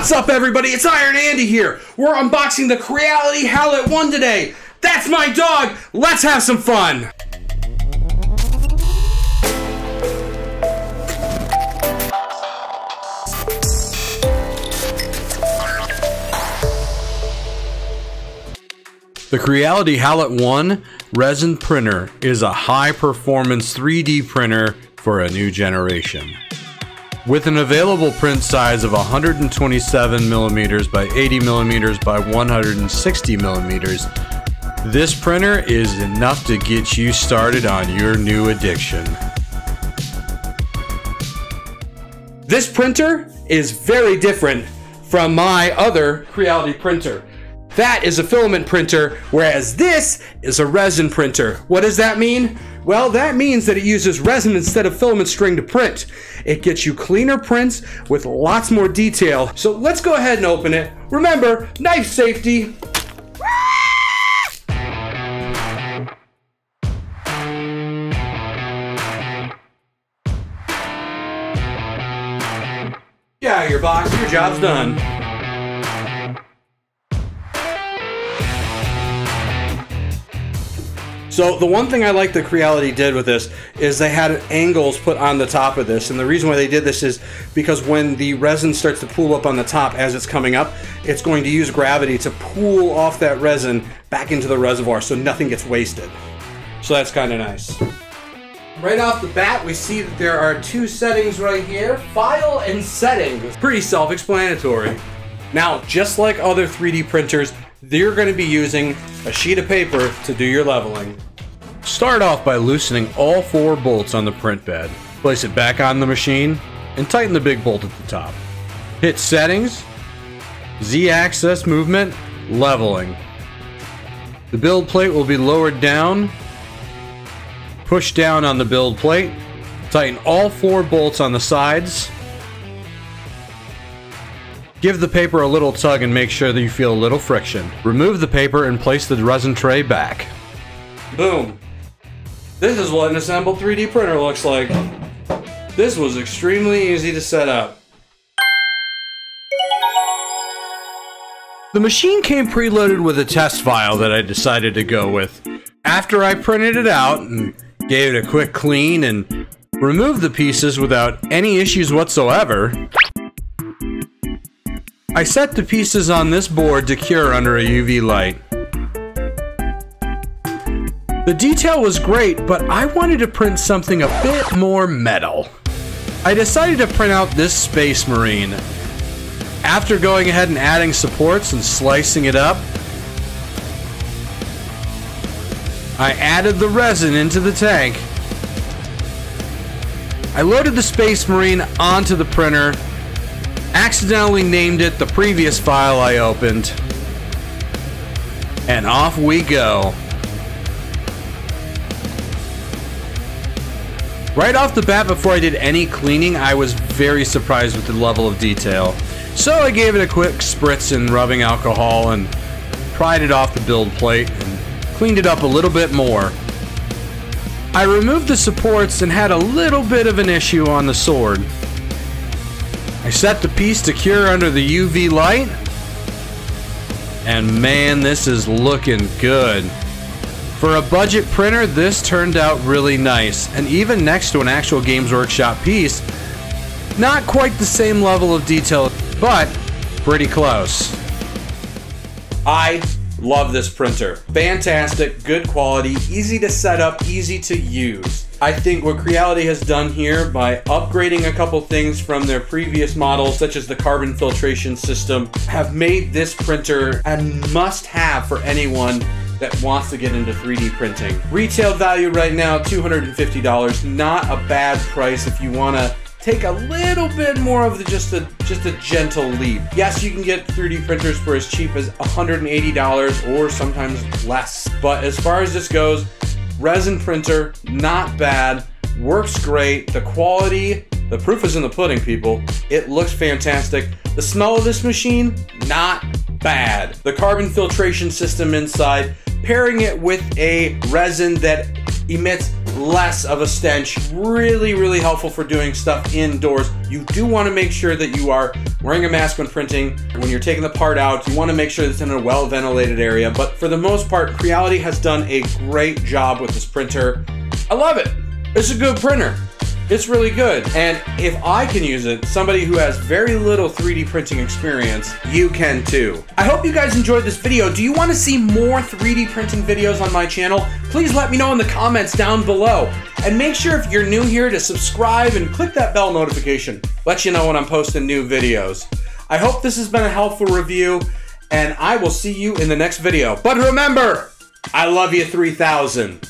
What's up, everybody? It's Iron Andy here. We're unboxing the Creality Halot 1 today. That's my dog. Let's have some fun. The Creality Halot 1 resin printer is a high performance 3D printer for a new generation. With an available print size of 127 millimeters by 80 millimeters by 160 millimeters, this printer is enough to get you started on your new addiction. This printer is very different from my other Creality printer. That is a filament printer, whereas this is a resin printer. What does that mean? Well, that means that it uses resin instead of filament string to print. It gets you cleaner prints with lots more detail. So let's go ahead and open it. Remember, knife safety. Yeah, your box, your job's done. So the one thing I like that Creality did with this is they had angles put on the top of this, and the reason why they did this is because when the resin starts to pool up on the top as it's coming up, it's going to use gravity to pool off that resin back into the reservoir so nothing gets wasted. So that's kind of nice. Right off the bat, we see that there are two settings right here, file and settings. Pretty self-explanatory. Now, just like other 3D printers, you're going to be using a sheet of paper to do your leveling. Start off by loosening all four bolts on the print bed. Place it back on the machine and tighten the big bolt at the top. Hit settings, Z-axis movement, leveling. The build plate will be lowered down. Push down on the build plate. Tighten all four bolts on the sides Give the paper a little tug and make sure that you feel a little friction. Remove the paper and place the resin tray back. Boom. This is what an assembled 3D printer looks like. This was extremely easy to set up. The machine came preloaded with a test file that I decided to go with. After I printed it out and gave it a quick clean and removed the pieces without any issues whatsoever, I set the pieces on this board to cure under a UV light. The detail was great, but I wanted to print something a bit more metal. I decided to print out this Space Marine. After going ahead and adding supports and slicing it up, I added the resin into the tank. I loaded the Space Marine onto the printer accidentally named it the previous file I opened. And off we go. Right off the bat, before I did any cleaning, I was very surprised with the level of detail. So I gave it a quick spritz in rubbing alcohol and pried it off the build plate and cleaned it up a little bit more. I removed the supports and had a little bit of an issue on the sword. I set the piece to cure under the UV light. And man, this is looking good. For a budget printer, this turned out really nice. And even next to an actual Games Workshop piece, not quite the same level of detail, but pretty close. I love this printer. Fantastic, good quality, easy to set up, easy to use. I think what Creality has done here by upgrading a couple things from their previous models, such as the carbon filtration system, have made this printer a must have for anyone that wants to get into 3D printing. Retail value right now, $250. Not a bad price if you want to take a little bit more of the just a just a gentle leap. Yes, you can get 3D printers for as cheap as $180 or sometimes less. But as far as this goes, resin printer, not bad, works great. The quality, the proof is in the pudding, people. It looks fantastic. The smell of this machine, not bad. The carbon filtration system inside, pairing it with a resin that emits less of a stench. Really, really helpful for doing stuff indoors. You do want to make sure that you are wearing a mask when printing. When you're taking the part out, you want to make sure it's in a well ventilated area. But for the most part, Creality has done a great job with this printer. I love it. It's a good printer. It's really good. And if I can use it, somebody who has very little 3D printing experience, you can too. I hope you guys enjoyed this video. Do you want to see more 3D printing videos on my channel? Please let me know in the comments down below. And make sure if you're new here to subscribe and click that bell notification. Let you know when I'm posting new videos. I hope this has been a helpful review, and I will see you in the next video. But remember, I love you 3000.